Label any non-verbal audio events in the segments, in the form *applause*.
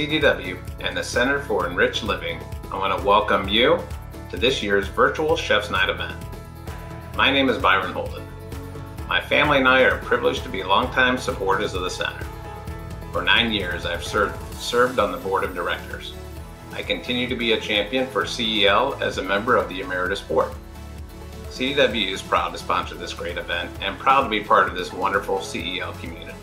CDW and the Center for Enriched Living, I want to welcome you to this year's virtual Chef's Night event. My name is Byron Holden. My family and I are privileged to be longtime supporters of the Center. For nine years, I've served, served on the board of directors. I continue to be a champion for CEL as a member of the Emeritus Board. CDW is proud to sponsor this great event and proud to be part of this wonderful CEL community.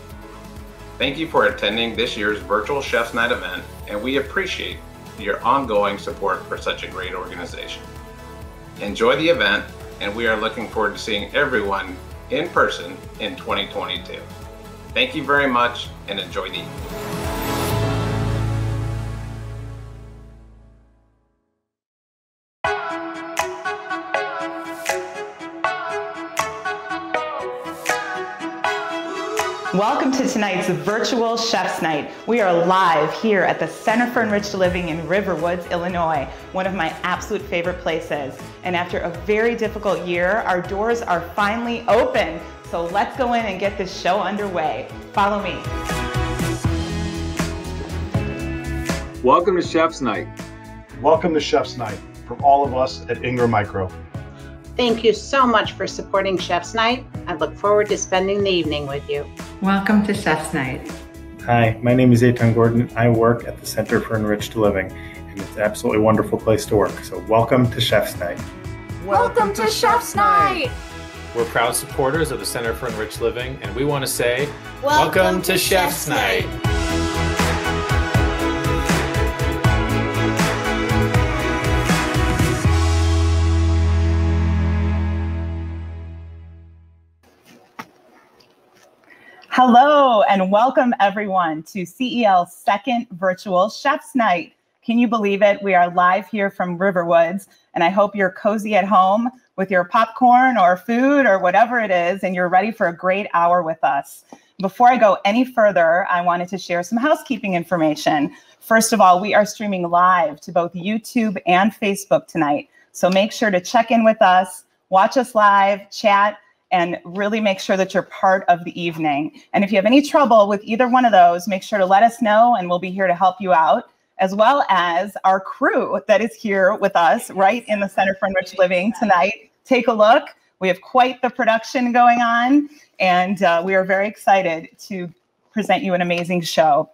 Thank you for attending this year's virtual Chef's Night event, and we appreciate your ongoing support for such a great organization. Enjoy the event, and we are looking forward to seeing everyone in person in 2022. Thank you very much and enjoy the evening. Welcome to tonight's virtual Chef's Night. We are live here at the Center for Enriched Living in Riverwoods, Illinois, one of my absolute favorite places. And after a very difficult year, our doors are finally open. So let's go in and get this show underway. Follow me. Welcome to Chef's Night. Welcome to Chef's Night from all of us at Ingram Micro. Thank you so much for supporting Chef's Night. I look forward to spending the evening with you. Welcome to Chef's Night. Hi, my name is Eitan Gordon. I work at the Center for Enriched Living, and it's an absolutely wonderful place to work. So, welcome to Chef's Night. Welcome, to, Chef's Night. We're proud supporters of the Center for Enriched Living, and we want to say, Welcome, Welcome to, Chef's, Night. Hello and welcome everyone to CEL's second virtual Chef's Night. Can you believe it? We are live here from Riverwoods, and I hope you're cozy at home with your popcorn or food or whatever it is, and you're ready for a great hour with us. Before I go any further, I wanted to share some housekeeping information. First of all, we are streaming live to both YouTube and Facebook tonight. So make sure to check in with us, watch us live, chat, and really make sure that you're part of the evening. And if you have any trouble with either one of those, make sure to let us know and we'll be here to help you out, as well as our crew that is here with us right in the Center for Enriched Living tonight. Take a look. We have quite the production going on, and uh, we are very excited to present you an amazing show.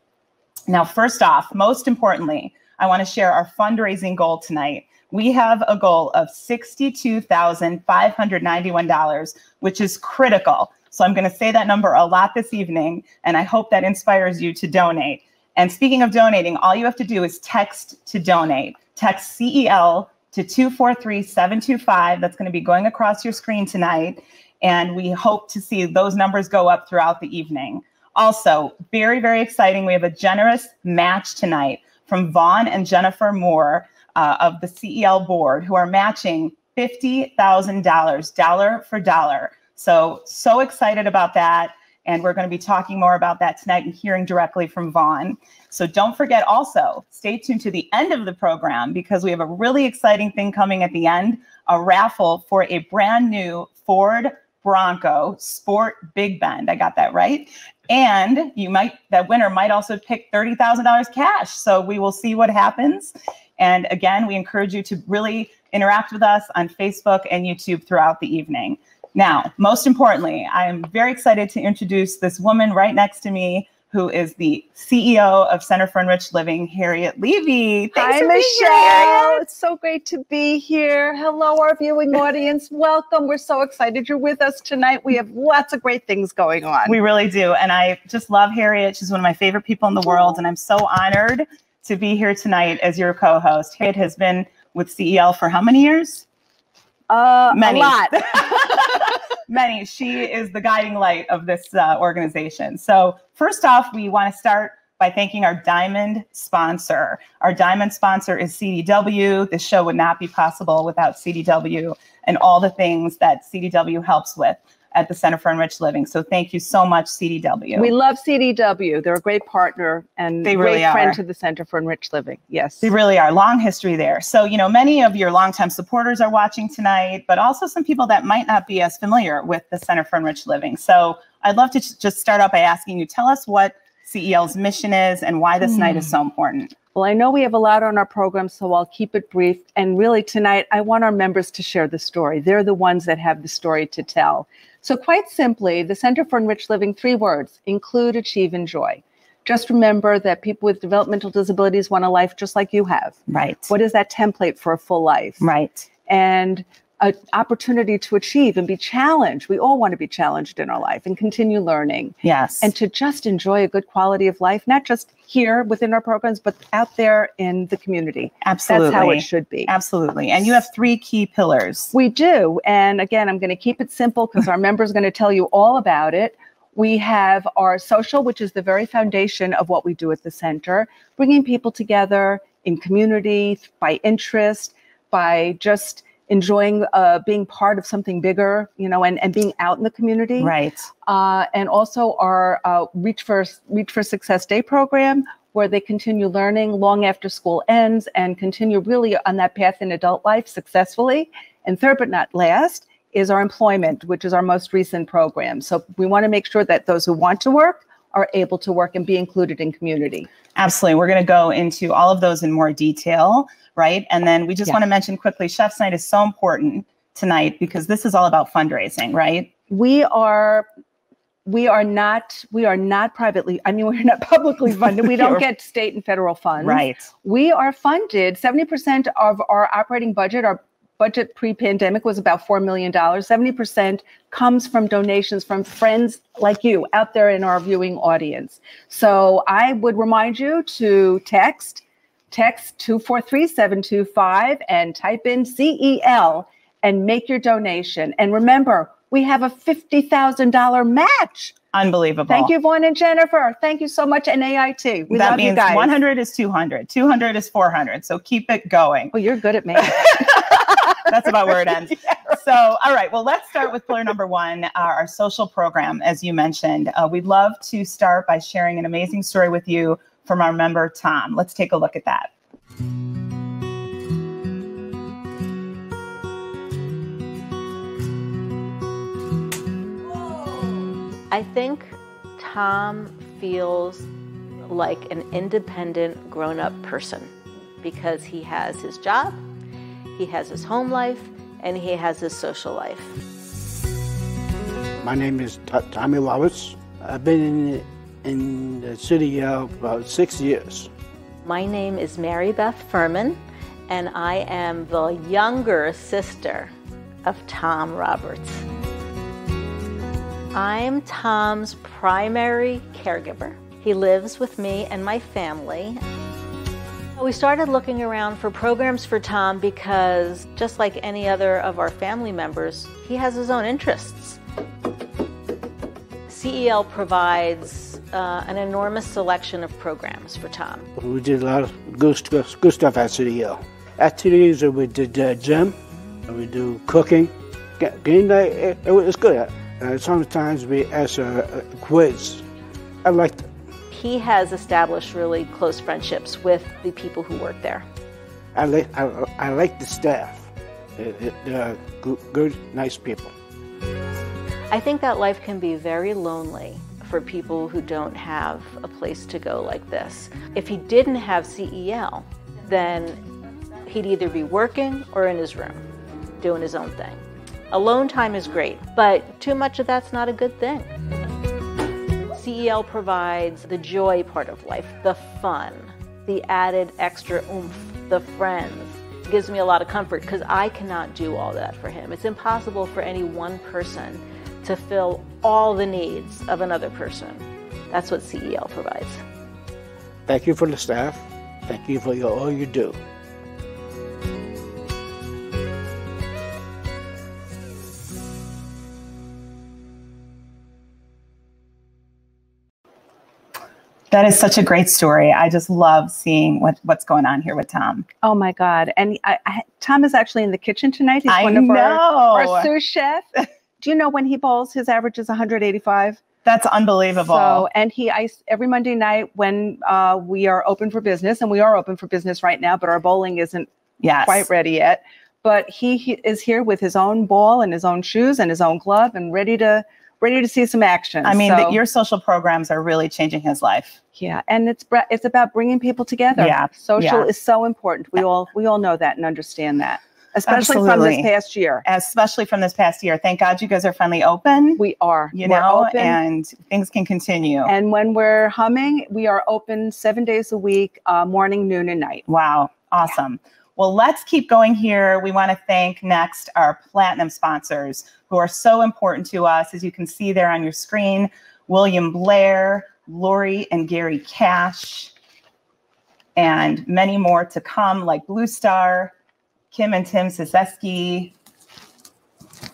Now, first off, most importantly, I want to share our fundraising goal tonight we have a goal of $62,591, which is critical. So I'm going to say that number a lot this evening, and I hope that inspires you to donate. And speaking of donating, all you have to do is text to donate. Text CEL to 243-725. That's going to be going across your screen tonight. And we hope to see those numbers go up throughout the evening. Also, very, very exciting. We have a generous match tonight from Vaughn and Jennifer Moore uh, of the CEL board who are matching $50,000 for dollar. So, so excited about that. And we're going to be talking more about that tonight and hearing directly from Vaughn. So don't forget also, stay tuned to the end of the program because we have a really exciting thing coming at the end, a raffle for a brand new Ford Bronco Sport Big Bend. I got that right. And you might, that winner might also pick $30,000 cash. So we will see what happens. And again, we encourage you to really interact with us on Facebook and YouTube throughout the evening. Now, most importantly, I am very excited to introduce this woman right next to me who is the CEO of Center for Enriched Living, Harriet Levy. Thanks Hi, Michelle. Here, it's so great to be here. Hello, our viewing *laughs* audience. Welcome. We're so excited you're with us tonight. We have lots of great things going on. We really do. And I just love Harriet. She's one of my favorite people in the world. And I'm so honored to be here tonight as your co-host. Harriet has been with CEL for how many years? Uh, many. A lot. *laughs* many. She is the guiding light of this uh, organization. So first off, we want to start by thanking our diamond sponsor. Our diamond sponsor is CDW. This show would not be possible without CDW and all the things that CDW helps with at the Center for Enriched Living. So thank you so much, CDW. We love CDW. They're a great partner and they really great friend are. to the Center for Enriched Living. Yes. They really are. Long history there. So, you know, many of your longtime supporters are watching tonight, but also some people that might not be as familiar with the Center for Enriched Living. So I'd love to just start out by asking you, tell us what CEL's mission is and why this night is hmm. so important. Well, I know we have a lot on our program, so I'll keep it brief. And really, tonight, I want our members to share the story. They're the ones that have the story to tell. So, quite simply, the Center for Enriched Living, three words include, achieve, enjoy. Just remember that people with developmental disabilities want a life just like you have. Right. What is that template for a full life? Right. And an opportunity to achieve and be challenged. We all want to be challenged in our life and continue learning. Yes. And to just enjoy a good quality of life, not just here within our programs, but out there in the community. Absolutely. That's how it should be. Absolutely. And you have three key pillars. We do. And again, I'm going to keep it simple because our members are going to tell you all about it. We have our social, which is the very foundation of what we do at the center, bringing people together in community by interest, by just enjoying uh, being part of something bigger, you know, and, and being out in the community. Right. Uh, and also our uh, Reach for Reach for Success Day program, where they continue learning long after school ends and continue really on that path in adult life successfully. And third but not last is our employment, which is our most recent program. So we want to make sure that those who want to work are able to work and be included in community. Absolutely. We're going to go into all of those in more detail, right? And then we just Yeah. want to mention quickly Chef's Night is so important tonight because this is all about fundraising, right? we are we are not we are not privately i mean *laughs* we're not publicly *laughs* funded we don't get state and federal funds Right. we are funded 70% of our operating budget our budget pre-pandemic was about $4 million 70% comes from donations from friends like you out there in our viewing audience. So i would remind you to text text 243725 and type in cel and make your donation. And remember we have a $50000 match. Unbelievable. thank you vaughn and jennifer. Thank you so much and ait we that love you guys. 100 is 200, 200 is 400. So keep it going. well you're good at math *laughs* That's about where it ends. *laughs* So, all right. Well, let's start with pillar number one, uh, our social program, as you mentioned. Uh, we'd love to start by sharing an amazing story with you from our member, Tom. Let's take a look at that. I think Tom feels like an independent grown up person because he has his job, he has his home life, and he has his social life. My name is Tommy Wallace. I've been in, in the city uh, about six years. My name is Mary Beth Furman, and I am the younger sister of Tom Roberts. I'm Tom's primary caregiver. He lives with me and my family. We started looking around for programs for Tom because, just like any other of our family members, he has his own interests. CEL provides uh, an enormous selection of programs for Tom. We did a lot of good stuff, stuff at CDL. Activities that we did uh, gym, we do cooking. Ga- Game night, it, it was good. Uh, sometimes we ask a, a quiz. I liked it. He has established really close friendships with the people who work there. I like I, I like the staff. They- they- They're good, good, nice people. I think that life can be very lonely for people who don't have a place to go like this. If he didn't have CEL, then he'd either be working or in his room doing his own thing. Alone time is great, but too much of that's not a good thing. CEL provides the joy part of life, the fun, the added extra oomph, the friends. It gives me a lot of comfort because I cannot do all that for him. It's impossible for any one person to fill all the needs of another person. That's what CEL provides. Thank you for the staff. Thank you for your, all you do. That is such a great story. I just love seeing what, what's going on here with Tom. Oh my God! And I, I, Tom is actually in the kitchen tonight. He's I one of our, know. our sous chef. *laughs* Do you know when he bowls? His average is 185. That's unbelievable. So, and he ice every Monday night when uh, we are open for business, and we are open for business right now, but our bowling isn't yes. quite ready yet. But he, he is here with his own ball and his own shoes and his own glove, and ready to ready to see some action. I mean, So- the, your social programs are really changing his life. yeah, and it's it's about bringing people together. Yeah, social yeah. is so important. We all we all know that and understand that, especially from this past year. Especially from this past year. Thank God you guys are finally open. We are. You We're know, open. and things can continue. And when we're humming, we are open seven days a week, uh, morning, noon, and night. Wow, awesome. Well, let's keep going here. We want to thank next our platinum sponsors who are so important to us. As you can see there on your screen, William Blair, Lori and Gary Cash, and many more to come, like Blue Star, Kim and Tim Siseski,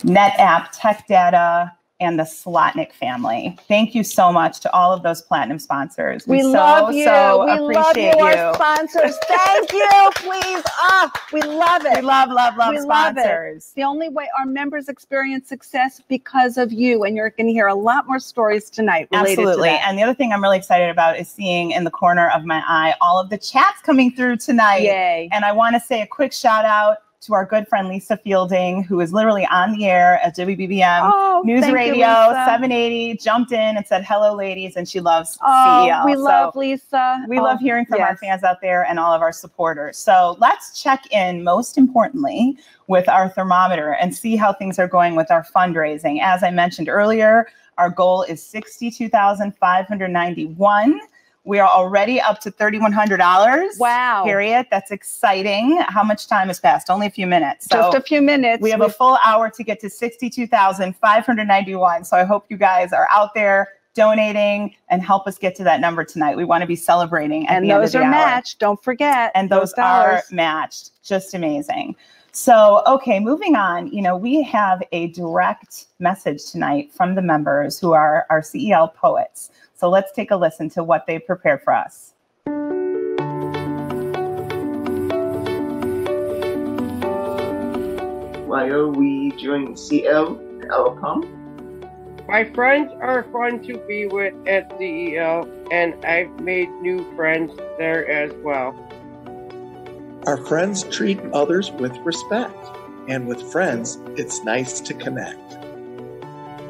NetApp Tech Data, and the Slotnick family. Thank you so much to all of those platinum sponsors. We, so, love you. so we love appreciate you, you. our sponsors. Thank you, please. Ah, we love it. We love, love, love We love sponsors. The only way our members experience success because of you, and you're going to hear a lot more stories tonight related Absolutely. to. And the other thing I'm really excited about is seeing in the corner of my eye all of the chats coming through tonight. Yay. And I want to say a quick shout out to our good friend Lisa Fielding, who is literally on the air at WBBM Oh, News thank you, Radio 780, jumped in and said, hello, ladies. And she loves Oh, CEL. we So love Lisa. we Oh, love hearing from our fans out there and all of our supporters. So let's check in, most importantly, with our thermometer and see how things are going with our fundraising. As I mentioned earlier, our goal is 62,591. We are already up to $3,100. Wow. Period. That's exciting. How much time has passed? Only a few minutes. So Just a few minutes. we have a full hour to get to 62,591. So I hope you guys are out there donating and help us get to that number tonight. We want to be celebrating. And those are hour. matched. Don't forget. And those, are matched. Just amazing. So, okay, moving on. You know, we have a direct message tonight from the members who are our CEL poets. So let's take a listen to what they prepared for us. Why are we doing CL Alcom? My friends are fun to be with at CEL, and I've made new friends there as well. Our friends treat others with respect, and with friends, it's nice to connect.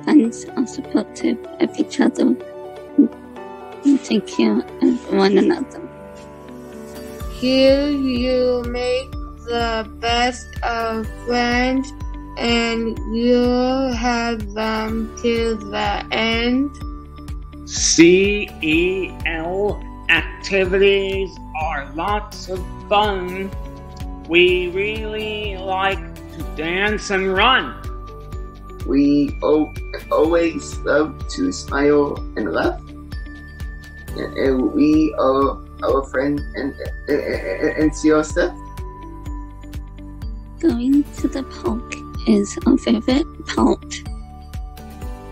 Friends are supportive of each other and take care of one another. Here you make the best of friends and you'll have them till the end. CEL activities are lots of fun. We really like to dance and run. We o- always love to smile and laugh. And, and we are our friend and, and, and, and see our stuff. Going to the park is our favorite part.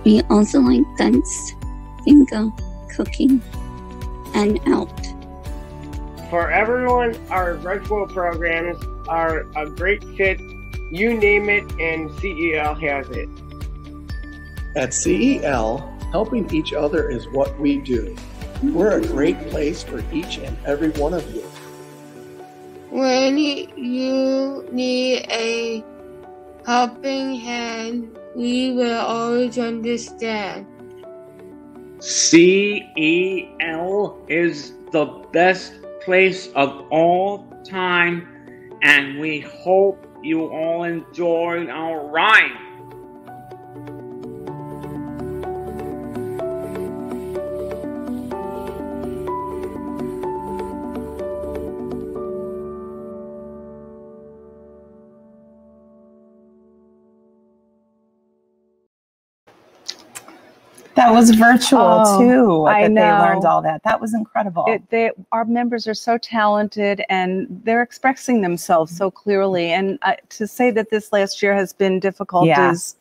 We also like dance, finger, cooking, and out. For everyone, our virtual programs are a great fit. You name it, and CEL has it. At CEL, helping each other is what we do. We're a great place for each and every one of you. When you need a helping hand, we will always understand. CEL is the best place of all time, and we hope you all enjoyed our ride. That was virtual Oh, too. I that they learned all that. That was incredible. It, they, our members are so talented and they're expressing themselves so clearly. And uh, to say that this last year has been difficult Yeah. is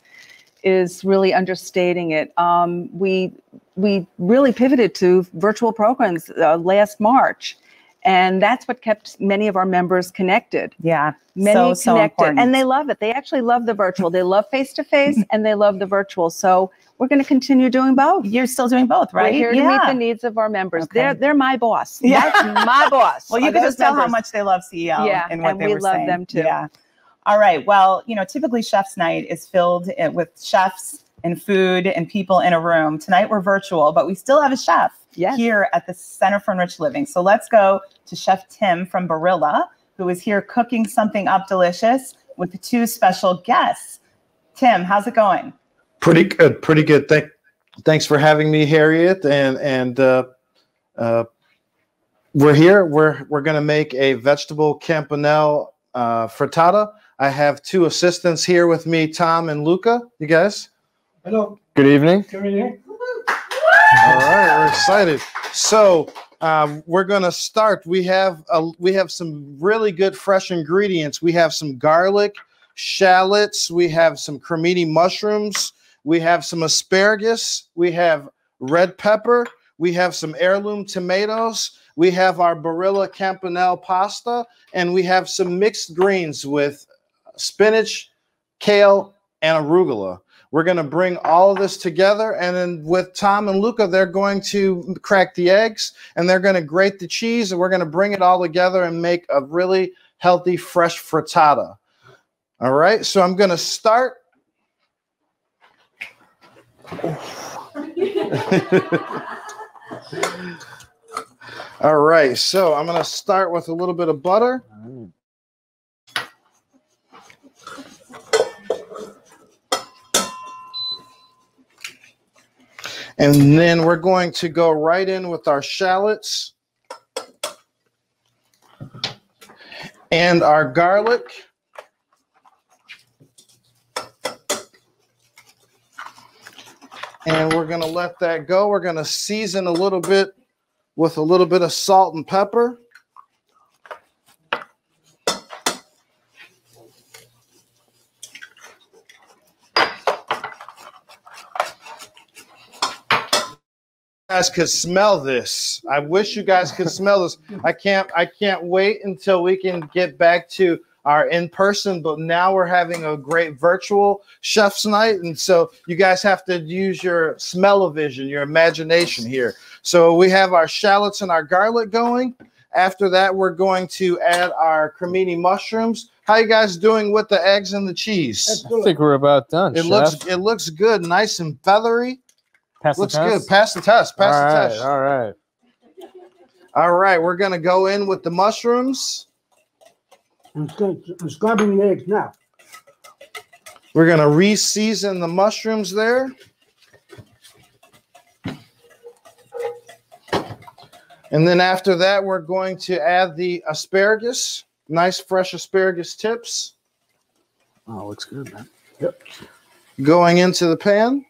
is really understating it. Um, we we really pivoted to virtual programs uh, last March, and that's what kept many of our members connected. yeah. Many so, so connected, important. and they love it. They actually love the virtual. They love face to face, and they love the virtual. So we're going to continue doing both. You're still doing both, right? We're here to meet the needs of our members. Okay. They're they're my boss. Yeah. That's *laughs* my boss. Well, you can just tell how much they love CEL Yeah, and what and they we were love saying. them too. Yeah. All right. Well, you know, typically Chef's Night is filled uh, with chefs and food and people in a room. Tonight we're virtual, but we still have a chef yes. here at the Center for Enriched Living. So let's go to Chef Tim from Barilla, who is here cooking something up delicious with two special guests. Tim, how's it going? Pretty good, pretty good. Thank, thanks for having me, Harriet, and and uh, uh, we're here. We're we're gonna make a vegetable campanelle uh, frittata. I have two assistants here with me, Tom and Luca. You guys. Hello. Good evening. Come in here. All right, we're excited. So um, we're gonna start. We have a, we have some really good fresh ingredients. We have some garlic, shallots. We have some cremini mushrooms. We have some asparagus. We have red pepper. We have some heirloom tomatoes. We have our Barilla Campanelle pasta, and we have some mixed greens with spinach, kale, and arugula. We're going to bring all of this together, and then with Tom and Luca, they're going to crack the eggs and they're going to grate the cheese, and we're going to bring it all together and make a really healthy, fresh frittata. All right, so I'm going to start. *laughs* all right, so I'm going to start with a little bit of butter. And then we're going to go right in with our shallots and our garlic. And we're going to let that go. We're going to season a little bit with a little bit of salt and pepper. Guys could smell this. I wish you guys could smell this. *laughs* I can't I can't wait until we can get back to our in person, but now we're having a great virtual chef's night. And so you guys have to use your smell-o-vision, your imagination here. So we have our shallots and our garlic going. After that, we're going to add our cremini mushrooms. How you guys doing with the eggs and the cheese? I think we're about done. It chef. looks it looks good, nice and feathery. Pass the Looks test? good. Pass the test. Pass All the right, test. All right. All right, we're gonna go in with the mushrooms. I'm scrubbing the eggs now. We're gonna re-season the mushrooms there. And then after that, we're going to add the asparagus, nice fresh asparagus tips. Oh, looks good, man. Yep. Going into the pan.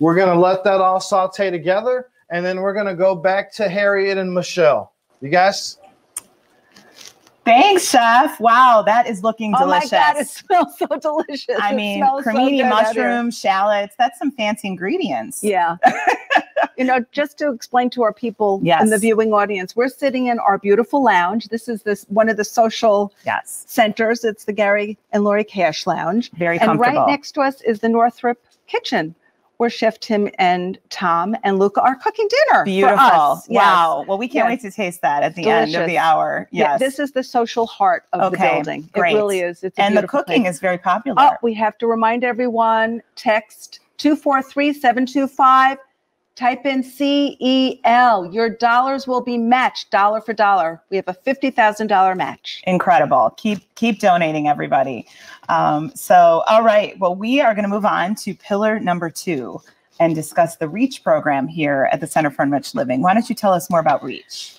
We're going to let that all saute together, and then we're going to go back to Harriet and Michelle. You guys? Thanks, chef. Wow, that is looking Oh my delicious. God, it *laughs* smells so delicious. I mean, smells so cremini good out here. mushrooms, shallots, that's some fancy ingredients. Yeah. *laughs* you know, just to explain to our people in the viewing audience, we're sitting in our beautiful lounge. This is this one of the social yes. centers. It's the Gary and Lori Cash Lounge. Very comfortable. and right next to us is the Northrop Kitchen, where Chef Tim and Tom and Luca are cooking dinner. for Beautiful. us. Yes. Wow. Well, we can't Yes. wait to taste that at the end of the hour. Yeah, Yes. this is the social heart of Okay, the building. great. It really is. It's and the cooking is very oh, popular. Oh, we have to remind everyone text 243 725. Type in CEL. Your dollars will be matched dollar for dollar. We have a $50,000 match. Incredible. Keep keep donating, everybody. Um, so, all right. Well, we are going to move on to pillar number two and discuss the REACH program here at the Center for Enriched Living. Why don't you tell us more about REACH?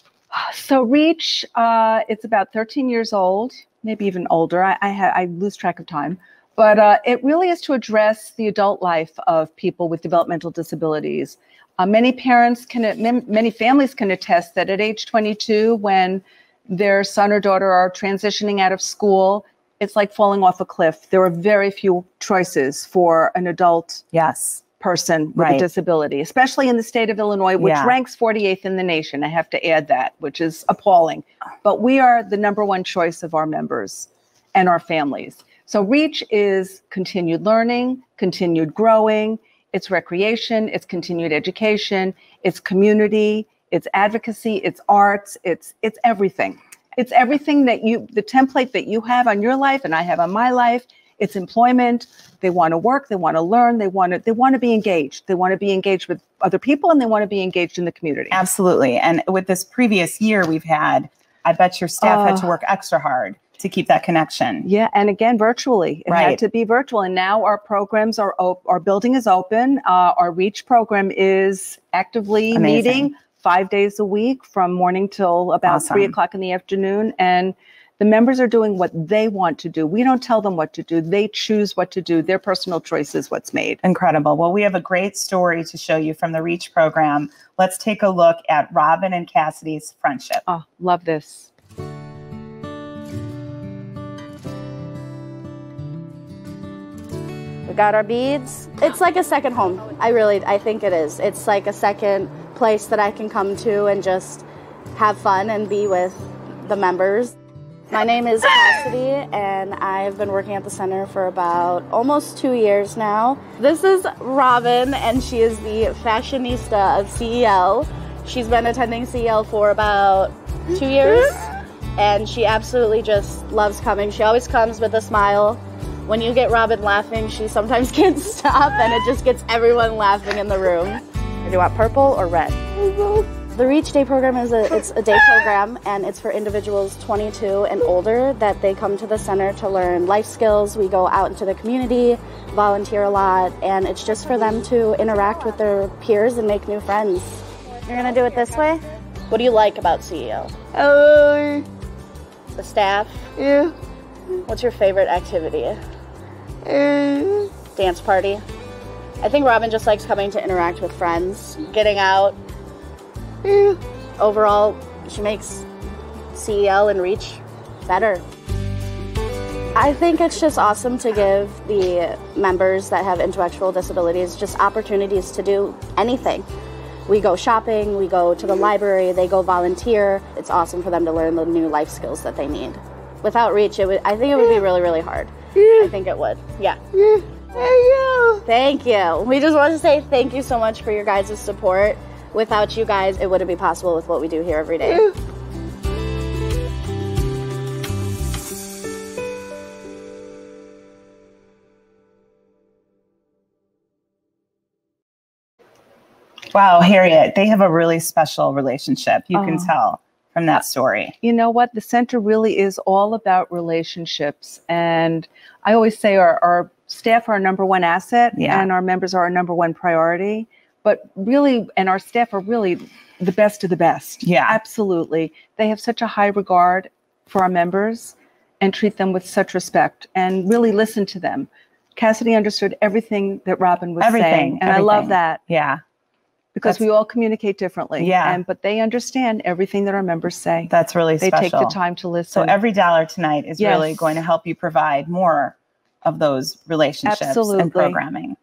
So Reach, uh, it's about 13 years old, maybe even older. I I, ha- I lose track of time, but uh, it really is to address the adult life of people with developmental disabilities. Uh, many parents can, many families can attest that at age 22, when their son or daughter are transitioning out of school, it's like falling off a cliff. There are very few choices for an adult yes person with Right. a disability, especially in the state of Illinois, which Yeah. ranks 48th in the nation. I have to add that, which is appalling. But we are the number one choice of our members and our families. So REACH is continued learning, continued growing, it's recreation, it's continued education, it's community, it's advocacy, it's arts, it's it's everything. It's everything that you, the template that you have on your life and I have on my life. It's employment. They want to work. They want to learn. They want to. They want to be engaged. They want to be engaged with other people, and they want to be engaged in the community. Absolutely. And with this previous year we've had, I bet your staff had to work extra hard to keep that connection. Yeah, and again, virtually. It Right. had to be virtual, and now our programs are op- our building is open. Uh, our Reach program is actively Amazing. meeting five days a week from morning till about three o'clock in the afternoon, and the members are doing what they want to do. We don't tell them what to do; they choose what to do. Their personal choice is what's made. Incredible. Well, we have a great story to show you from the Reach program. Let's take a look at Robin and Cassidy's friendship. Oh, love this. We got our beads. It's like a second home. I really, I think it is. It's like a second place that I can come to and just have fun and be with the members. My name is Cassidy, and I've been working at the center for about almost two years now. This is Robin, and she is the fashionista of CEL. She's been attending CEL for about two years, mm-hmm. and she absolutely just loves coming. She always comes with a smile. When you get Robin laughing, she sometimes *laughs* can't stop, and it just gets everyone laughing in the room. Do you want purple or red? The Reach Day program is a it's a day program and it's for individuals 22 and older that they come to the center to learn life skills. We go out into the community, volunteer a lot, and it's just for them to interact with their peers and make new friends. You're gonna do it this way? What do you like about CEO? Uh, The staff? yeah. What's your favorite activity? Uh, Dance party? I think Robin just likes coming to interact with friends, getting out. yeah. Overall, she makes CEL and Reach better. I think it's just awesome to give the members that have intellectual disabilities just opportunities to do anything. We go shopping, we go to the library, they go volunteer. It's awesome for them to learn the new life skills that they need. Without Reach, it would I think it would be really, really hard. I think it would. Yeah. Thank you. Thank you. We just want to say thank you so much for your guys' support. Without you guys, it wouldn't be possible with what we do here every day. Wow, Harriet, they have a really special relationship. You can Oh. tell from that story. You know what? The center really is all about relationships. And I always say our, our staff are our number one asset Yeah. and our members are our number one priority. But really, and our staff are really the best of the best. Yeah. Absolutely. They have such a high regard for our members and treat them with such respect and really listen to them. Cassidy understood everything that Robin was Everything, saying. And I love that Yeah. Because we all communicate differently. Yeah. And but they understand everything that our members say. That's really they special. take the time to listen. So every dollar tonight is really going to help you provide more of those relationships Absolutely. and programming.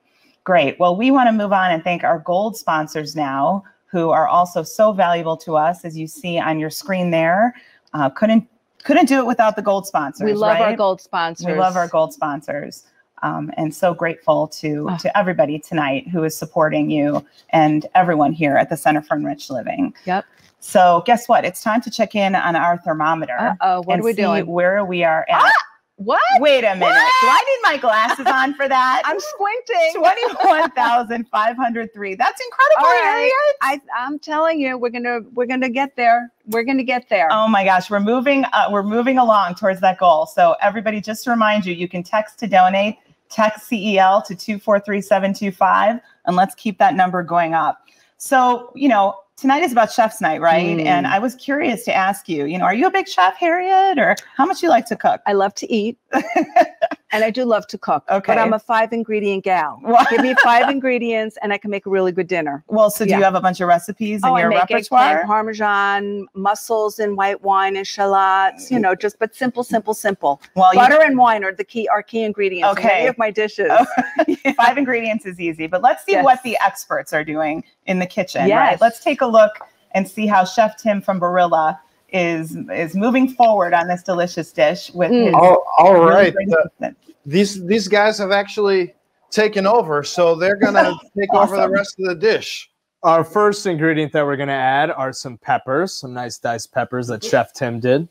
Great. Well, we want to move on and thank our gold sponsors now, who are also so valuable to us, as you see on your screen there. Uh, couldn't couldn't do it without the gold sponsors. we love our gold sponsors. We love our gold sponsors. Um, and so grateful to Oh. to everybody tonight who is supporting you and everyone here at the Center for Enriched Living. Yep. So guess what? It's time to check in on our thermometer. Uh-oh, what and are we see doing? Where we are at. What? Wait a minute. Do I need my glasses on for that? I'm squinting. Twenty-one thousand five hundred three. *laughs* That's incredible, right. I, I'm telling you, we're gonna we're gonna get there. We're gonna get there. Oh my gosh, we're moving. Uh, we're moving along towards that goal. So everybody, just to remind you, you can text to donate. Text CEL to two four three seven two five, and let's keep that number going up. So you know, tonight is about chef's night, right? Mm. And I was curious to ask you, you know, are you a big chef, Harriet, or how much you like to cook? I love to eat, *laughs* and I do love to cook. Okay. But I'm a five ingredient gal. *laughs* Give me five ingredients, and I can make a really good dinner. Well, so do you have a bunch of recipes in Oh, I your make repertoire? parmesan, mussels and white wine and shallots. You mm. know, just but simple, simple, simple. Well, you- butter and wine are the key are key ingredients. in Okay. many of my dishes. Oh, *laughs* *laughs* five ingredients is easy, but let's see Yes. what the experts are doing in the kitchen. Right? Let's take a look and see how Chef Tim from Barilla is is moving forward on this delicious dish with Mm. his All, all really Uh, these these guys have actually taken over, so they're gonna *laughs* take over the rest of the dish. Our first ingredient that we're going to add are some peppers, some nice diced peppers that Chef Tim did.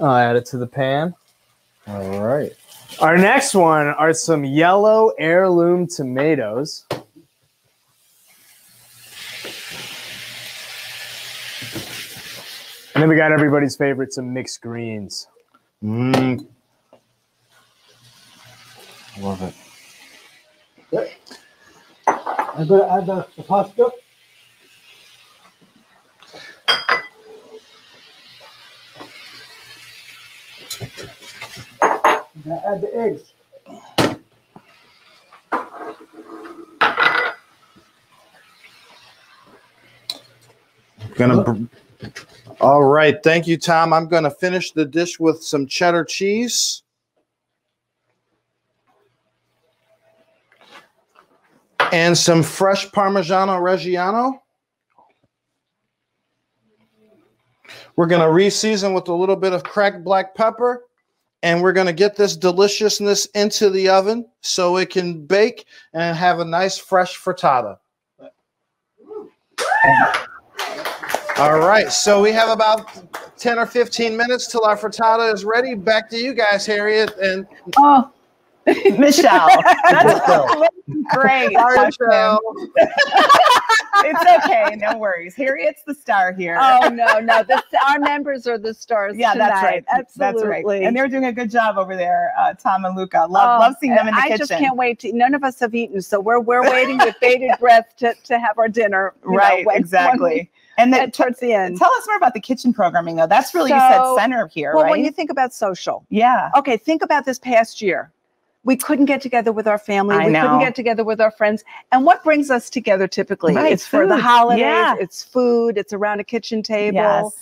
I'll add it to the pan. All right. Our next one are some yellow heirloom tomatoes. And then we got everybody's favorite, some mixed greens. Mmm. Love it. I'm going to add the, the pasta. I'm going to add the eggs. Gonna. br- All right. Thank you, Tom. I'm going to finish the dish with some cheddar cheese. And some fresh Parmigiano Reggiano. We're going to reseason with a little bit of cracked black pepper. And we're going to get this deliciousness into the oven so it can bake and have a nice fresh frittata. All right, so we have about 10 or 15 minutes till our frittata is ready. Back to you guys, Harriet. And oh, *laughs* Michelle. That's *laughs* great. Sorry, Michelle. *laughs* it's okay. No worries. Harriet's the star here. Oh no, no, the, our members are the stars. Yeah, that's tonight. right. Absolutely. That's right. And they're doing a good job over there, uh, Tom and Luca. Love, Oh, love seeing them in the I kitchen. just can't wait to. None of us have eaten, so we're we're waiting with bated breath to, to have our dinner. you know, right, when- when exactly. And then towards the end. Tell us more about the kitchen programming, though. That's really you said So- center here, well, right? when you think about social, yeah. Okay, think about this past year. We couldn't get together with our family. I we know. couldn't get together with our friends. And what brings us together typically? Right, it's for the holidays. Yeah. It's food. It's around a kitchen table. Yes.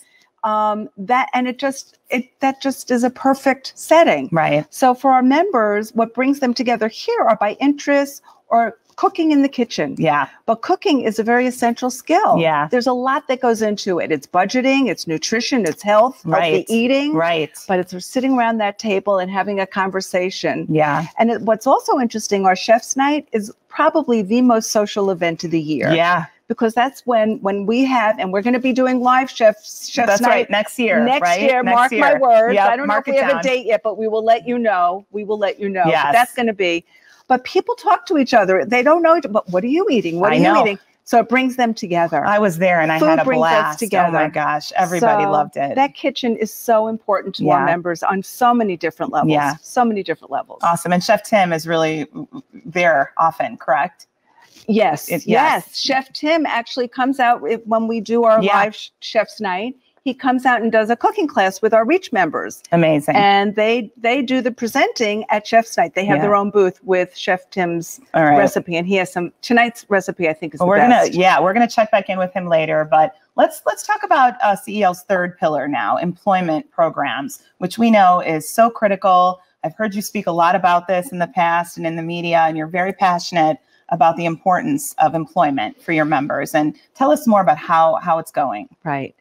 Um, that and it just it that just is a perfect setting. Right. So for our members, what brings them together here are by interests or cooking in the kitchen. Yeah. But cooking is a very essential skill. Yeah. There's a lot that goes into it. It's budgeting, it's nutrition, it's health, Right. eating. Right. But it's sitting around that table and having a conversation. Yeah. And it, what's also interesting, our chef's night is probably the most social event of the year. Yeah. Because that's when when we have, and we're going to be doing live chefs chef's That's night right, next year, Next right? year, Next mark my words. Yep, I don't know if we it have down. a date yet, but we will let you know. We will let you know. Yes. That's going to be. But people talk to each other. They don't know. But what are you eating? What I are you know. eating? So it brings them together. I was there and I Food had a brings us blast. together. Oh my gosh, everybody So loved it. That kitchen is so important to our members on so many different levels. Yeah. So many different levels. Awesome. And Chef Tim is really there often, correct? Yes, It- yes. yes. Chef Tim actually comes out when we do our Yeah. live chef's night. He comes out and does a cooking class with our Reach members, Amazing. and they they do the presenting at Chef's Night. They have Yeah. their own booth with Chef Tim's All right. recipe, and he has some tonight's recipe. I think is Well, the we're best. gonna yeah, we're gonna check back in with him later. But let's let's talk about uh, CEL's third pillar now, employment programs, which we know is so critical. I've heard you speak a lot about this in the past and in the media, and you're very passionate about the importance of employment for your members. And tell us more about how how it's going. Right.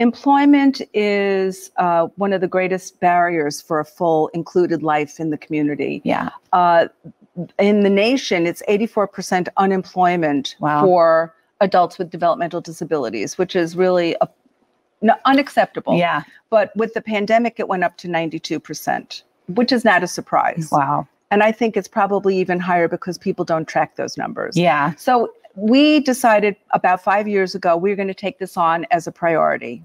Employment is uh, one of the greatest barriers for a full included life in the community. Yeah. Uh, in the nation, it's 84% unemployment Wow. for adults with developmental disabilities, which is really a, no, unacceptable. Yeah. But with the pandemic, it went up to 92%, which is not a surprise. Wow. And I think it's probably even higher because people don't track those numbers. Yeah. So we decided about five years ago we are going to take this on as a priority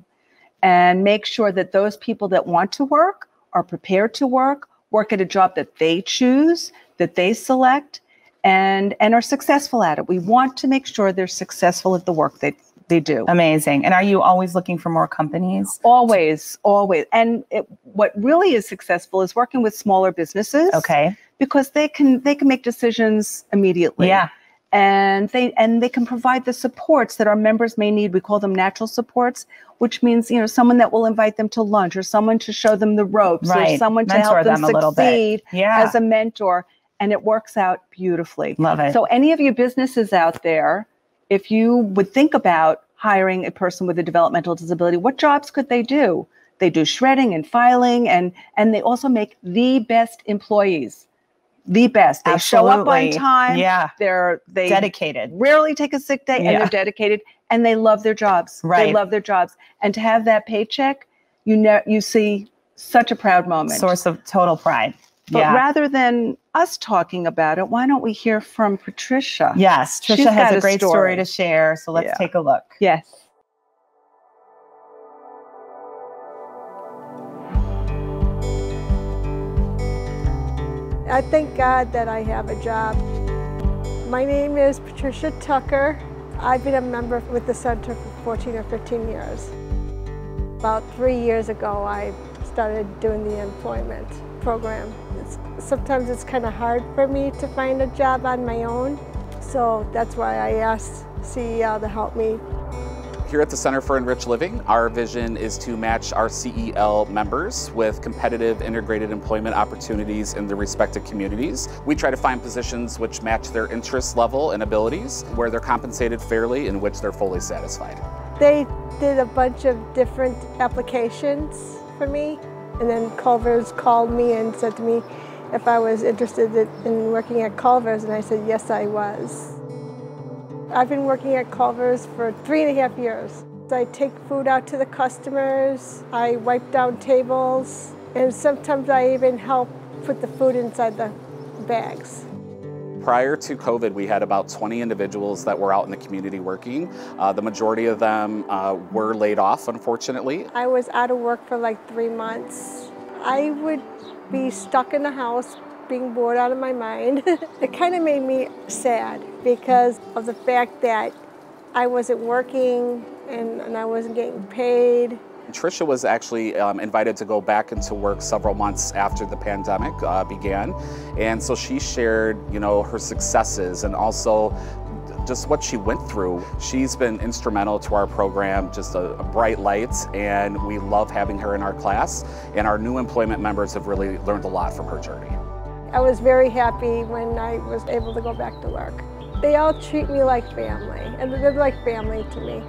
and make sure that those people that want to work are prepared to work, work at a job that they choose, that they select, and and are successful at it. We want to make sure they're successful at the work they they do. Amazing. And are you always looking for more companies? Always, always. And it, what really is successful is working with smaller businesses. Okay. Because they can they can make decisions immediately. Yeah. And they and they can provide the supports that our members may need. We call them natural supports, which means you know someone that will invite them to lunch, or someone to show them the ropes, or Right. someone to help them, them a succeed Yeah. as a mentor. And it works out beautifully. Love it. So any of you businesses out there, if you would think about hiring a person with a developmental disability, what jobs could they do? They do shredding and filing, and and they also make the best employees, the best. They show up on time. Yeah. they're they Dedicated. rarely take a sick day, and they're dedicated, and they love their jobs. Right. They love their jobs, and to have that paycheck, you know, you see such a proud moment. Source of total pride. But yeah. rather than us talking about it, why don't we hear from Patricia? Yes, Trisha She's has got a great story. to share. So let's Yeah. take a look. Yes. I thank God that I have a job. My name is Patricia Tucker. I've been a member with the center for 14 or 15 years. About three years ago, I started doing the employment program. It's, sometimes it's kind of hard for me to find a job on my own, so that's why I asked CEL to help me Here at the Center for Enriched Living, our vision is to match our CEL members with competitive integrated employment opportunities in their respective communities. We try to find positions which match their interest level and abilities, where they're compensated fairly, and which they're fully satisfied. They did a bunch of different applications for me, and then Culver's called me and said to me if I was interested in working at Culver's, and I said yes, I was. I've been working at Culver's for three and a half years. I take food out to the customers, I wipe down tables, and sometimes I even help put the food inside the bags. Prior to COVID, we had about 20 individuals that were out in the community working. Uh, the majority of them uh, were laid off, unfortunately. I was out of work for like three months. I would be stuck in the house being bored out of my mind. *laughs* it kind of made me sad because of the fact that I wasn't working and, and I wasn't getting paid. Tricia was actually um, invited to go back into work several months after the pandemic uh, began, and so she shared, you know, her successes and also just what she went through. She's been instrumental to our program, just a, a, bright light, and we love having her in our class. And our new employment members have really learned a lot from her journey. I was very happy when I was able to go back to work. They all treat me like family, and they're like family to me.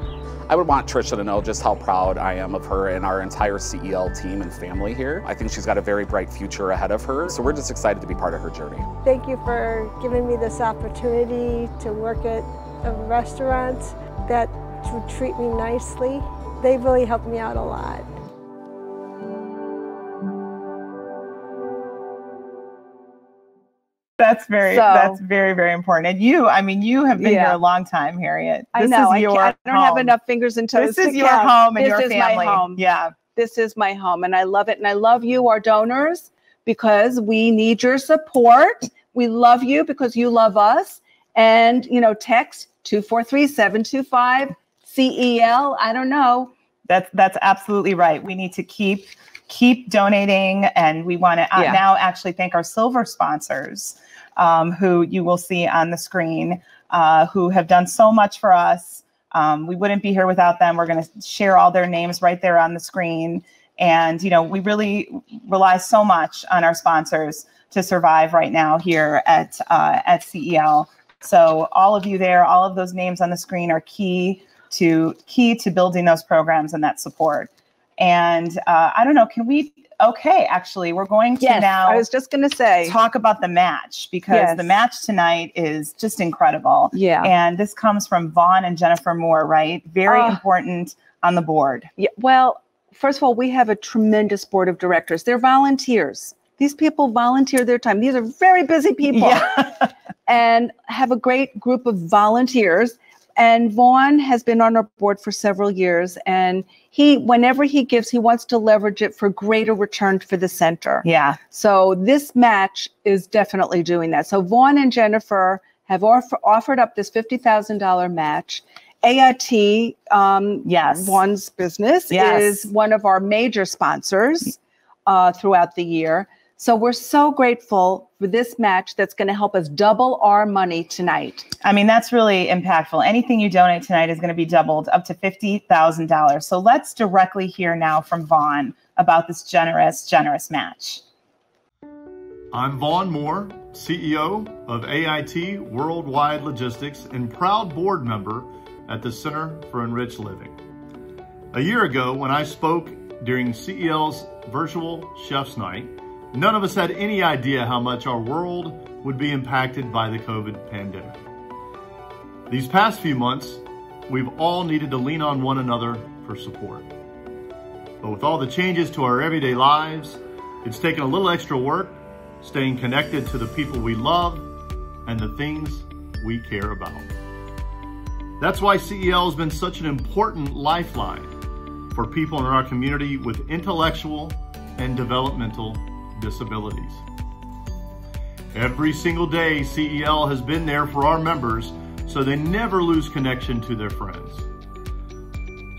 I would want Tricia to know just how proud I am of her and our entire CEL team and family here. I think she's got a very bright future ahead of her, so we're just excited to be part of her journey. Thank you for giving me this opportunity to work at a restaurant that would treat me nicely. They really helped me out a lot. That's very So- that's very very important. And you, I mean, you have been Yeah. here a long time, Harriet. I This know. is I, your can't, I don't have enough fingers and toes. This to is your count. home and this your is family. My home. Yeah. This is my home, and I love it. And I love you, our donors, because we need your support. We love you because you love us. And you know, text two four three seven two five CEL. I don't know. That's that's absolutely right. We need to keep keep donating, and we want to uh, Yeah. now actually thank our silver sponsors, um, who you will see on the screen, uh, who have done so much for us. Um, we wouldn't be here without them. We're going to share all their names right there on the screen, and you know we really rely so much on our sponsors to survive right now here at uh, at CEL. So all of you there, all of those names on the screen are key to key to building those programs and that support. And uh, I don't know, can we? Okay, actually, we're going to Yes, now. I was just going to say. talk about the match because Yes. the match tonight is just incredible. Yeah. And this comes from Vaughn and Jennifer Moore, right? Very Ah. important on the board. Yeah, well, first of all, we have a tremendous board of directors. They're volunteers. These people volunteer their time. These are very busy people yeah. *laughs* and have a great group of volunteers. And Vaughn has been on our board for several years. And he, whenever he gives, he wants to leverage it for greater return for the center. Yeah. So this match is definitely doing that. So Vaughn and Jennifer have offer, offered up this $50,000 match. AIT, um, yes, Vaughn's business Yes. is one of our major sponsors uh, throughout the year. So we're so grateful for this match that's going to help us double our money tonight. I mean, that's really impactful. Anything you donate tonight is going to be doubled up to $50,000. So let's directly hear now from Vaughn about this generous, generous match. I'm Vaughn Moore, CEO of AIT Worldwide Logistics and proud board member at the Center for Enriched Living. A year ago, when I spoke during CEL's virtual Chef's Night, none of us had any idea how much our world would be impacted by the COVID pandemic. These past few months, we've all needed to lean on one another for support. But with all the changes to our everyday lives, it's taken a little extra work staying connected to the people we love and the things we care about. That's why CEL has been such an important lifeline for people in our community with intellectual and developmental disabilities. Every single day, CEL has been there for our members so they never lose connection to their friends.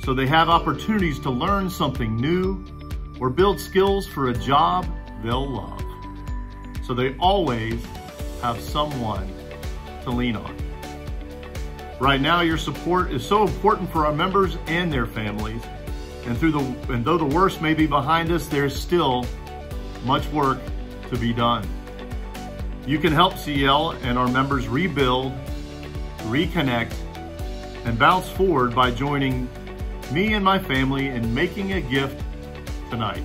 So they have opportunities to learn something new or build skills for a job they'll love. So they always have someone to lean on. Right now, your support is so important for our members and their families. And through the and though the worst may be behind us, there's still much work to be done. You can help CEL and our members rebuild, reconnect, and bounce forward by joining me and my family in making a gift tonight.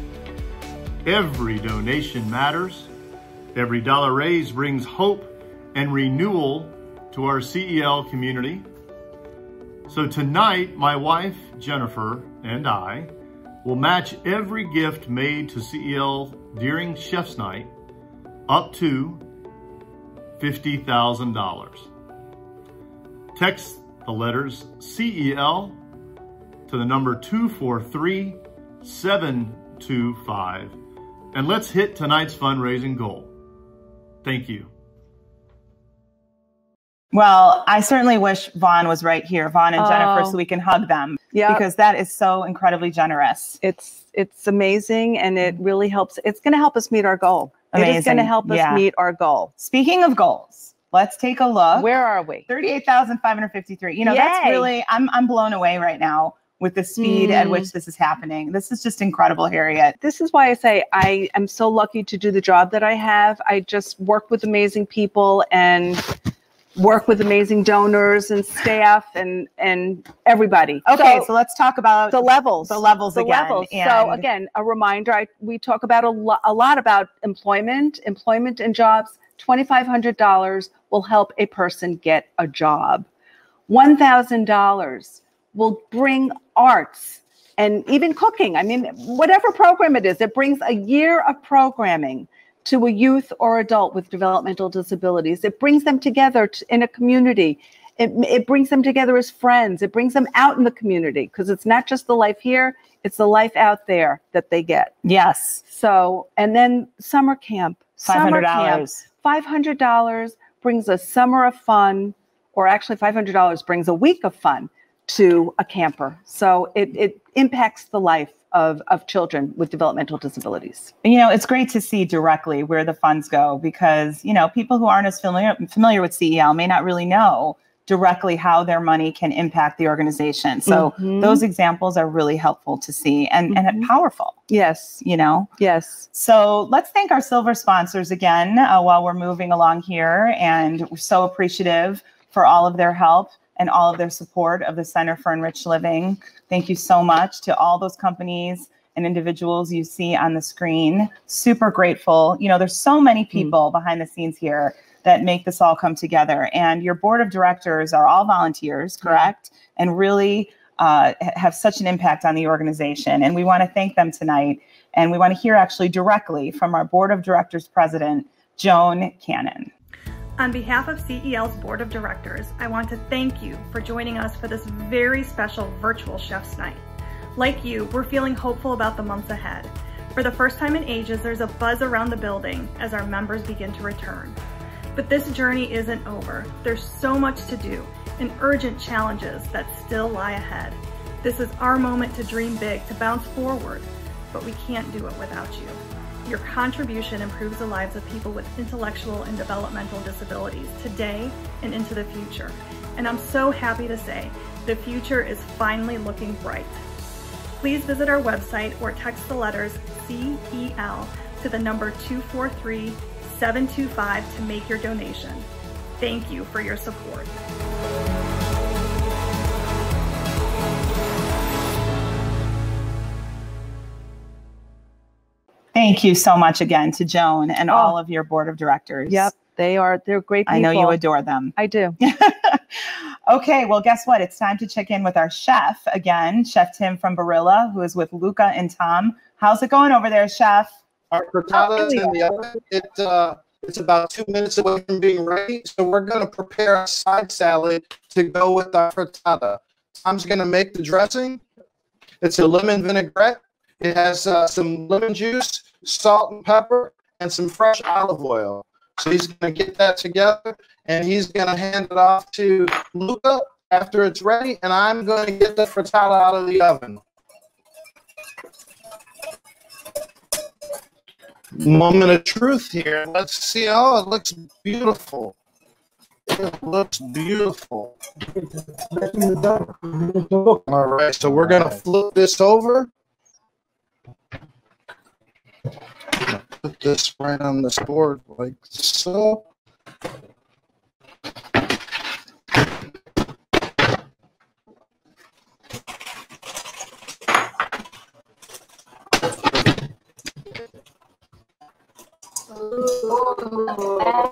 Every donation matters. Every dollar raised brings hope and renewal to our CEL community. So tonight, my wife, Jennifer, and I will match every gift made to CEL during Chef's Night up to $50,000. Text the letters CEL to the number 243725 and let's hit tonight's fundraising goal. Thank you. Well, I certainly wish Vaughn was right here, Vaughn and Jennifer, Oh. so we can hug them. Yeah. Because that is so incredibly generous. It's it's amazing and it really helps. It's going to help us meet our goal. It is going to Amazing. help us Yeah. meet our goal. Speaking of goals, let's take a look. Where are we? 38,553. You know, that's really, I'm, I'm blown away right now with the speed at Mm. which this is happening. This is just incredible, Harriet. This is why I say I am so lucky to do the job that I have. I just work with amazing people and work with amazing donors and staff and and everybody. Okay, so, let's talk about the levels. the levels the again. levels. So again, a reminder: I, we talk about a, lo- a lot about employment, employment and jobs. Twenty five hundred dollars will help a person get a job. One thousand dollars will bring arts and even cooking. I mean, whatever program it is, it brings a year of programming to a youth or adult with developmental disabilities. It brings them together t- in a community. It, it brings them together as friends. It brings them out in the community because it's not just the life here, it's the life out there that they get. Yes. So, and then summer camp. Summer camp, $500. $500 brings a summer of fun, or actually $500 brings a week of fun to a camper. So it, it impacts the life of, of children with developmental disabilities. you know, it's great to see directly where the funds go because, you know, people who aren't as familiar familiar with CEL may not really know directly how their money can impact the organization. So Mhm. those examples are really helpful to see and, and powerful. Yes. You know? Yes. So let's thank our silver sponsors again uh, while we're moving along here. And we're so appreciative for all of their help and all of their support of the Center for Enriched Living. Thank you so much to all those companies and individuals you see on the screen. Super grateful. You know, there's so many people behind the scenes here that make this all come together. And your board of directors are all volunteers, correct? And really uh, have such an impact on the organization. And we want to thank them tonight. And we want to hear actually directly from our board of directors president, Joan Cannon. On behalf of CEL's Board of Directors, I want to thank you for joining us for this very special virtual Chef's Night. Like you, we're feeling hopeful about the months ahead. For the first time in ages, there's a buzz around the building as our members begin to return. But this journey isn't over. There's so much to do and urgent challenges that still lie ahead. This is our moment to dream big, to bounce forward, but we can't do it without you. Your contribution improves the lives of people with intellectual and developmental disabilities today and into the future. And I'm so happy to say the future is finally looking bright. Please visit our website or text the letters CEL to the number 243-725 to make your donation. Thank you for your support. Thank you so much again to Joan and all of your board of directors. Yep, they are. They're great people. I know you adore them. I do. *laughs* Okay, well, guess what? It's time to check in with our chef again, Chef Tim from Barilla, who is with Luca and Tom. How's it going over there, Chef? Our frittata is in the oven. It, uh, it's about two minutes away from being ready. So we're going to prepare a side salad to go with our frittata. Tom's going to make the dressing. It's a lemon vinaigrette. It has uh, some lemon juice, salt and pepper, and some fresh olive oil. So he's going to get that together and he's going to hand it off to Luca after it's ready. And I'm going to get the frittata out of the oven. Moment of truth here. Let's see. Oh, it looks beautiful. It looks beautiful. All right, so we're going to flip this over. Put this right on this board like so.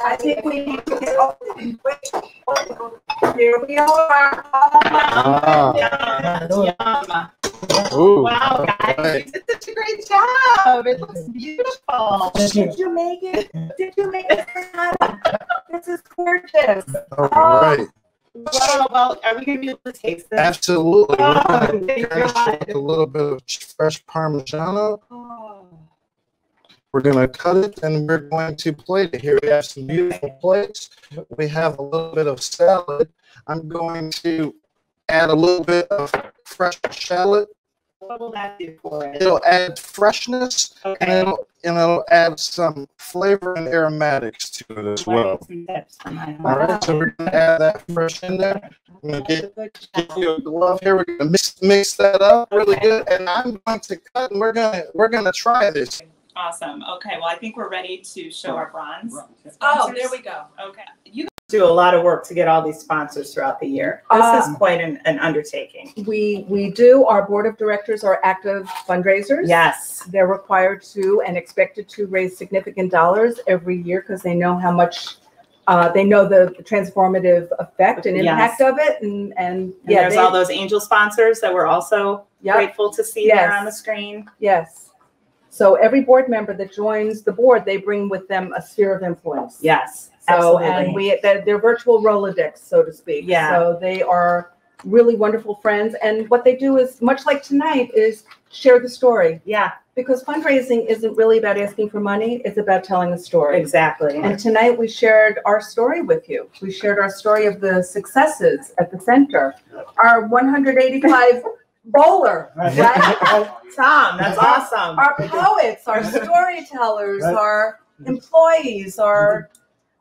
I think we need to get off. Here we are. Ah. Ooh, Wow, guys, right. you did such a great job. It looks beautiful. Did you make it? Did you make it? This is gorgeous. All oh, right. Well, well, are we going to be able to taste this? Absolutely. We're Oh, going to God. a little bit of fresh Parmigiano. Oh. We're going to cut it and we're going to plate it. Here we have some beautiful plates. We have a little bit of salad. I'm going to add a little bit of fresh shallot. What will that do for it? It'll add freshness and it'll, and it'll add some flavor and aromatics to it as well. Some tips for my All right, so we're gonna add that fresh in there. I'm gonna get, get you a glove here. We're gonna mix mix that up really good, and I'm going to cut. And we're gonna we're gonna try this. Awesome. Okay, well, I think we're ready to show our bronze. Oh, there we go. Okay. You do a lot of work to get all these sponsors throughout the year. This is Um, quite an, an undertaking. We, we do, our board of directors are active fundraisers. Yes. They're required to and expected to raise significant dollars every year because they know how much, uh, they know the transformative effect and Yes. impact of it and, and, And yeah. there's they- all those angel sponsors that we're also Yep. grateful to see there on the screen. Yes. So every board member that joins the board, they bring with them a sphere of influence. Yes, So, absolutely. and we, they're, they're virtual Rolodex, so to speak. Yeah. So they are really wonderful friends. And what they do is, much like tonight, is share the story. Yeah. Because fundraising isn't really about asking for money, it's about telling a story. Exactly. And tonight we shared our story with you. We shared our story of the successes at the center. Our 185 bowler, right? *laughs* Tom, that's awesome. Our poets, our storytellers, Right. our employees, our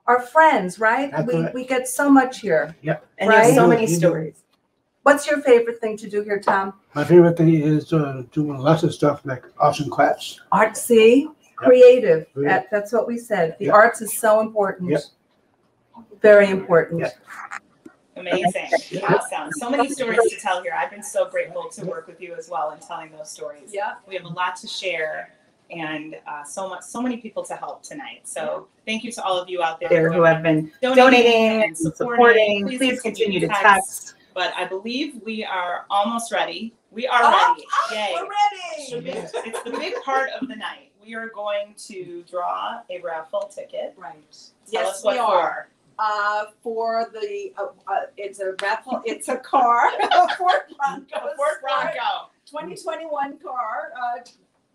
our friends, right? That's We, right. we get so much here. Yep. And you have Right? so many stories. What's your favorite thing to do here, Tom? My favorite thing is uh, doing lots of stuff like arts and crafts. Artsy, creative. Yep. That, that's what we said. The Yep. arts is so important. Yep. Very important. Amazing. Awesome. So many stories to tell here. I've been so grateful to work with you as well in telling those stories. Yeah. We have a lot to share and uh, so much, so many people to help tonight. So thank you to all of you out there who have been donating and supporting. Please continue to text. But I believe we are almost ready. We are Oh, ready. oh, Yay. we're ready. The big- It's the big part of the night. We are going to draw a raffle ticket. Right. Tell Yes, us what we are. Uh, for the, uh, uh, it's a raffle, it's a car, *laughs* a Ford Bronco. A Ford Bronco. Twenty twenty-one car, uh,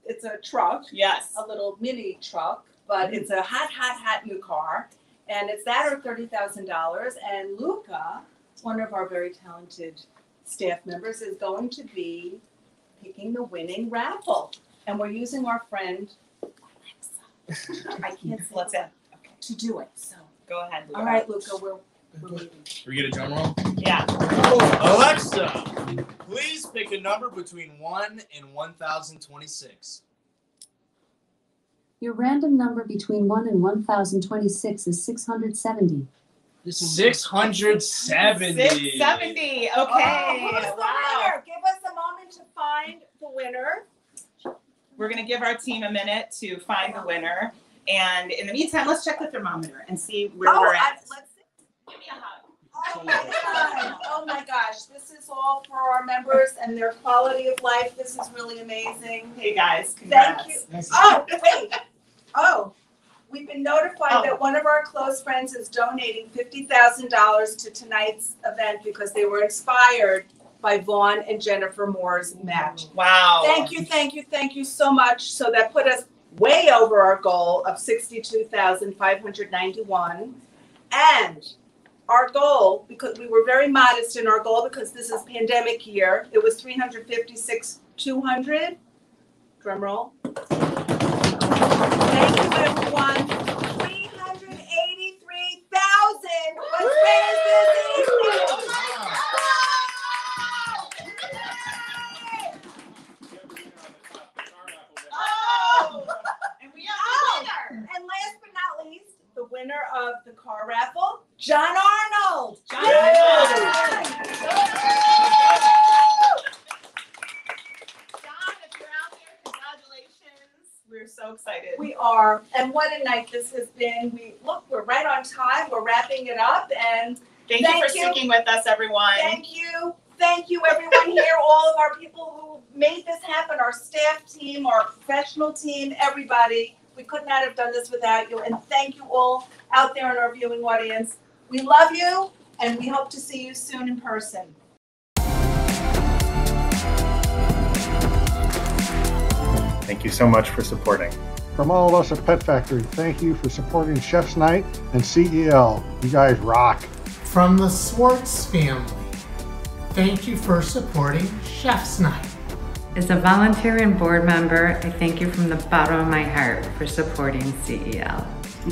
it's a truck. Yes. A little mini truck, but it's a hot, hot, hot new car. And it's that or thirty thousand dollars, and Luca, one of our very talented staff members, is going to be picking the winning raffle. And we're using our friend Alexa. *laughs* I can't say Let's that to do it, so. Go ahead. Luca. All right, Luca, we're, we're leaving. Should we get a drum roll? Yeah. Oh, Alexa, please pick a number between 1 and 1026. Your random number between 1 and 1026 is 670. 670. 670. Okay. Oh, who's the wow. winner? Give us a moment to find the winner. We're going to give our team a minute to find the winner. And in the meantime, let's check the thermometer and see where Oh, we're I- at. let's Give me a hug. Oh, oh my gosh, this is all for our members and their quality of life. This is really amazing. Hey guys, Thank you. congrats. Oh, wait. Oh, we've been notified that oh. one of our close friends is donating fifty thousand dollars to tonight's event because they were inspired by Vaughn and Jennifer Moore's match. Wow. Thank you, thank you, thank you so much. So that put us way over our goal of sixty-two thousand five hundred ninety-one. And our goal, because we were very modest in our goal because this is pandemic year, it was three hundred fifty-six, two hundred. Drum roll. Thank you, everyone. Three hundred eighty-three thousand was raised this evening. Oh, and we have the winner. And last but not least, the winner of the car raffle, John Arnold. John We're so excited. We are, and what a night this has been. We look, we're right on time. We're wrapping it up, and Thank you for sticking with us, everyone. Thank you, thank you, everyone here, *laughs* all of our people who made this happen, our staff team, our professional team, everybody. We could not have done this without you, and thank you all out there in our viewing audience. We love you, and we hope to see you soon in person. Thank you so much for supporting. From all of us at Pet Factory, thank you for supporting Chef's Night and CEL. You guys rock. From the Swartz family, thank you for supporting Chef's Night. As a volunteer and board member, I thank you from the bottom of my heart for supporting CEL.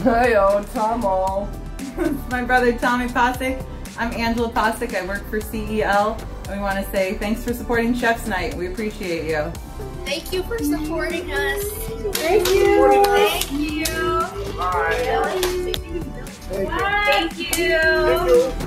Hey, oh, yo, Tomo. *laughs* My brother Tommy Posick. I'm Angela Posick. I work for CEL. And we want to say thanks for supporting Chef's Night. We appreciate you. Thank you for supporting us. Thank you. Thank you. Bye. Thank you. Thank you.